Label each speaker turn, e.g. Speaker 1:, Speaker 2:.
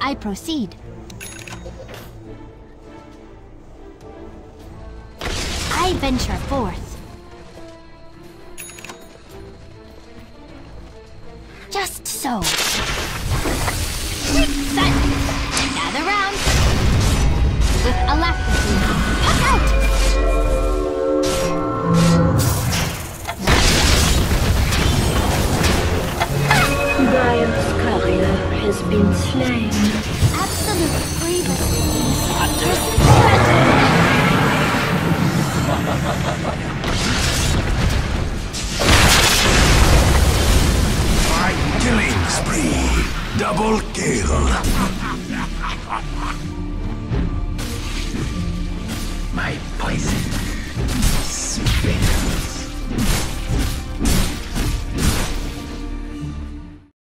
Speaker 1: I proceed. I venture forth. Just so. Set. Gather round. With alacrity.
Speaker 2: Been slain.
Speaker 1: Absolute bravery is a person's.
Speaker 3: Killing spree. Double kill. My poison. Spit.